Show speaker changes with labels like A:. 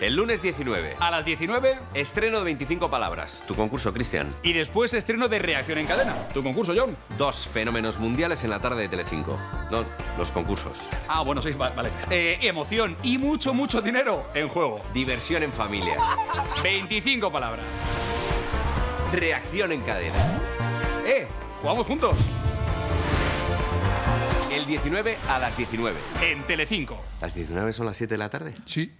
A: El lunes 19.
B: A las 19
A: Estreno de 25 palabras. Tu concurso, Cristian.
B: y después estreno de Reacción en Cadena. Tu concurso, John.
A: Dos fenómenos mundiales en la tarde de Telecinco. No, los concursos.
B: Ah, bueno, sí, vale. Eh, emoción y mucho, mucho dinero en juego.
A: Diversión en familia.
B: 25 palabras.
A: Reacción en cadena.
B: Eh, jugamos juntos.
A: El 19 a las 19.
B: En Telecinco.
A: ¿Las 19 son las 7 de la tarde?
B: Sí.